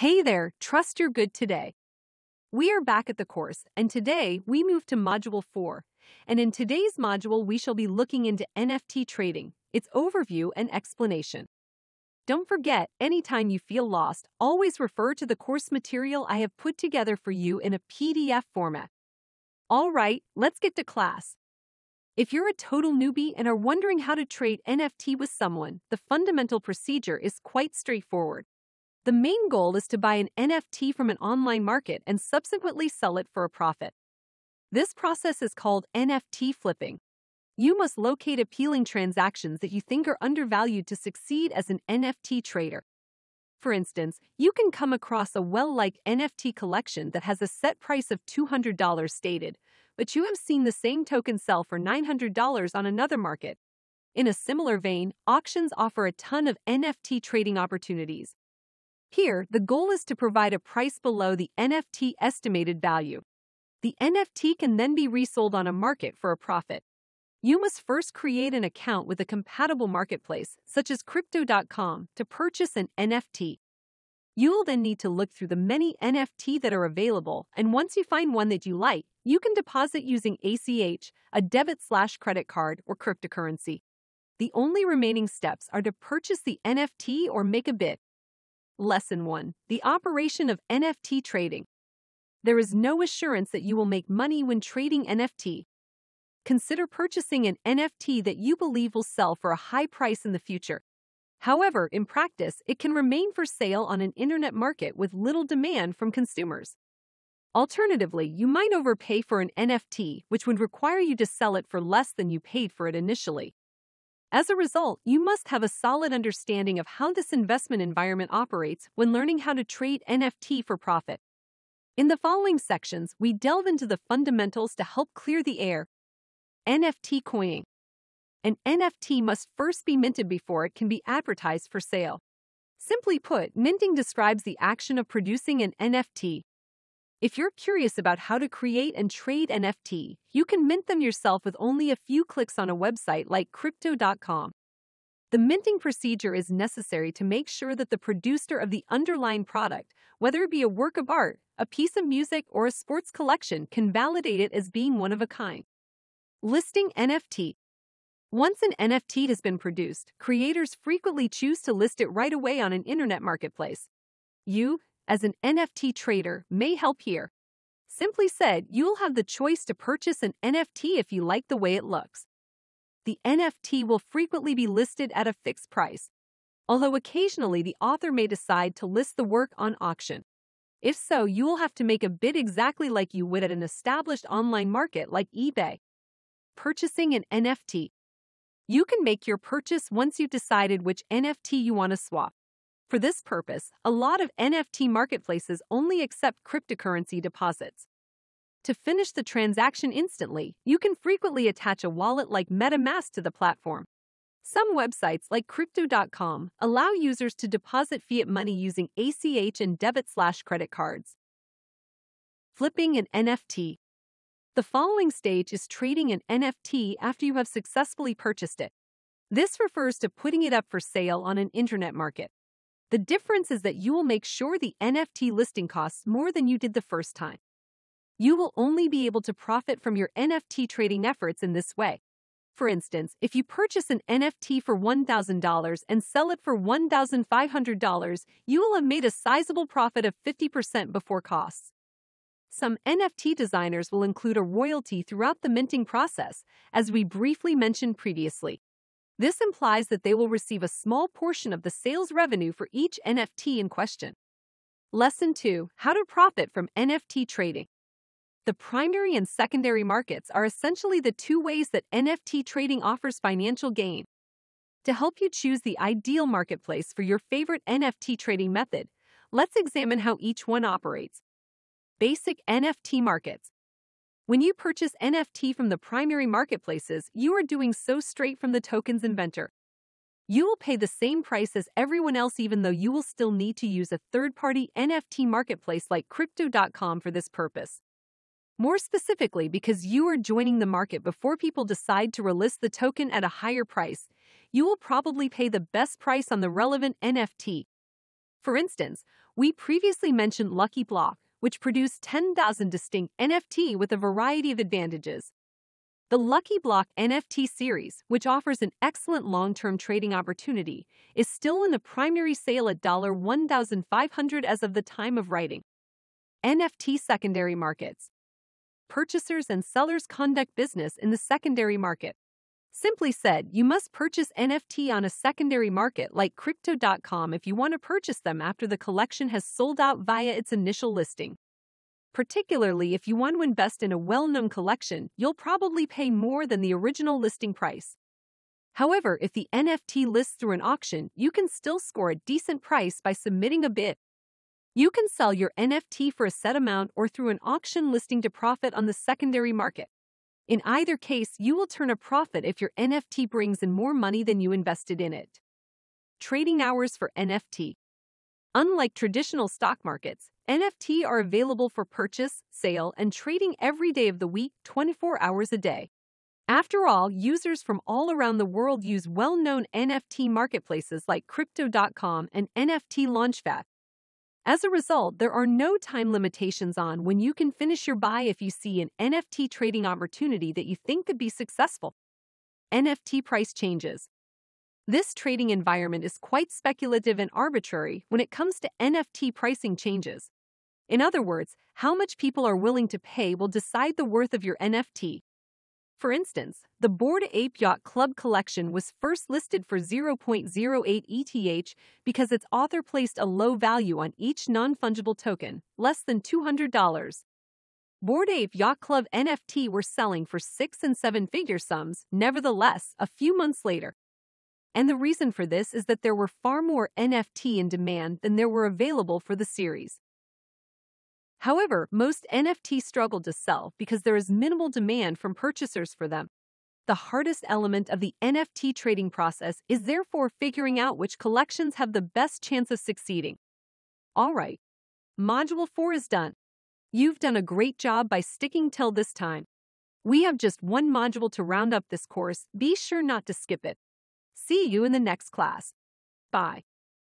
Hey there, trust you're good today. We are back at the course, and today we move to Module 4. And in today's module, we shall be looking into NFT trading, its overview and explanation. Don't forget, anytime you feel lost, always refer to the course material I have put together for you in a PDF format. All right, let's get to class. If you're a total newbie and are wondering how to trade NFT with someone, the fundamental procedure is quite straightforward. The main goal is to buy an NFT from an online market and subsequently sell it for a profit. This process is called NFT flipping. You must locate appealing transactions that you think are undervalued to succeed as an NFT trader. For instance, you can come across a well liked NFT collection that has a set price of $200 stated, but you have seen the same token sell for $900 on another market. In a similar vein, auctions offer a ton of NFT trading opportunities. Here, the goal is to provide a price below the NFT estimated value. The NFT can then be resold on a market for a profit. You must first create an account with a compatible marketplace, such as Crypto.com, to purchase an NFT. You will then need to look through the many NFT that are available, and once you find one that you like, you can deposit using ACH, a debit slash credit card, or cryptocurrency. The only remaining steps are to purchase the NFT or make a bid. Lesson 1 The operation of NFT trading. There is no assurance that you will make money when trading NFT. Consider purchasing an NFT that you believe will sell for a high price in the future. However, in practice, it can remain for sale on an internet market with little demand from consumers. Alternatively, you might overpay for an NFT, which would require you to sell it for less than you paid for it initially. As a result, you must have a solid understanding of how this investment environment operates when learning how to trade NFT for profit. In the following sections, we delve into the fundamentals to help clear the air. NFT coining. An NFT must first be minted before it can be advertised for sale. Simply put, minting describes the action of producing an NFT, if you're curious about how to create and trade NFT, you can mint them yourself with only a few clicks on a website like Crypto.com. The minting procedure is necessary to make sure that the producer of the underlying product, whether it be a work of art, a piece of music, or a sports collection, can validate it as being one of a kind. Listing NFT Once an NFT has been produced, creators frequently choose to list it right away on an internet marketplace. You, as an NFT trader may help here. Simply said, you'll have the choice to purchase an NFT if you like the way it looks. The NFT will frequently be listed at a fixed price, although occasionally the author may decide to list the work on auction. If so, you will have to make a bid exactly like you would at an established online market like eBay. Purchasing an NFT. You can make your purchase once you've decided which NFT you want to swap. For this purpose, a lot of NFT marketplaces only accept cryptocurrency deposits. To finish the transaction instantly, you can frequently attach a wallet like MetaMask to the platform. Some websites, like Crypto.com, allow users to deposit fiat money using ACH and debit slash credit cards. Flipping an NFT. The following stage is trading an NFT after you have successfully purchased it. This refers to putting it up for sale on an internet market. The difference is that you will make sure the NFT listing costs more than you did the first time. You will only be able to profit from your NFT trading efforts in this way. For instance, if you purchase an NFT for $1,000 and sell it for $1,500, you will have made a sizable profit of 50% before costs. Some NFT designers will include a royalty throughout the minting process, as we briefly mentioned previously. This implies that they will receive a small portion of the sales revenue for each NFT in question. Lesson 2 How to Profit from NFT Trading. The primary and secondary markets are essentially the two ways that NFT trading offers financial gain. To help you choose the ideal marketplace for your favorite NFT trading method, let's examine how each one operates. Basic NFT markets. When you purchase NFT from the primary marketplaces, you are doing so straight from the token's inventor. You will pay the same price as everyone else, even though you will still need to use a third party NFT marketplace like Crypto.com for this purpose. More specifically, because you are joining the market before people decide to relist the token at a higher price, you will probably pay the best price on the relevant NFT. For instance, We previously mentioned Lucky Block, which produce 10,000 distinct NFT with a variety of advantages. The Lucky Block NFT series, which offers an excellent long-term trading opportunity, is still in the primary sale at $1,500 as of the time of writing. NFT secondary markets. Purchasers and sellers conduct business in the secondary market. Simply said, you must purchase NFT on a secondary market like Crypto.com if you want to purchase them after the collection has sold out via its initial listing. Particularly if you want to invest in a well known collection, you'll probably pay more than the original listing price. However, if the NFT lists through an auction, you can still score a decent price by submitting a bid. You can sell your NFT for a set amount or through an auction listing to profit on the secondary market. In either case, you will turn a profit if your NFT brings in more money than you invested in it. Trading hours for NFT. Unlike traditional stock markets, NFT are available for purchase, sale, and trading every day of the week, 24 hours a day. After all, users from all around the world use well known NFT marketplaces like Crypto.com and NFT Launchpad. As a result, there are no time limitations on when you can finish your buy if you see an NFT trading opportunity that you think could be successful. NFT price changes. This trading environment is quite speculative and arbitrary when it comes to NFT pricing changes. In other words, how much people are willing to pay will decide the worth of your NFT. For instance, the Bored Ape Yacht Club collection was first listed for 0.08 ETH because its author placed a low value on each non fungible token, less than $200. Bored Ape Yacht Club NFT were selling for six and seven figure sums, nevertheless, a few months later. And the reason for this is that there were far more NFT in demand than there were available for the series. However, most NFTs struggle to sell because there is minimal demand from purchasers for them. The hardest element of the NFT trading process is therefore figuring out which collections have the best chance of succeeding. All right, Module 4 is done. You've done a great job by sticking till this time. We have just one module to round up this course. Be sure not to skip it. See you in the next class. Bye.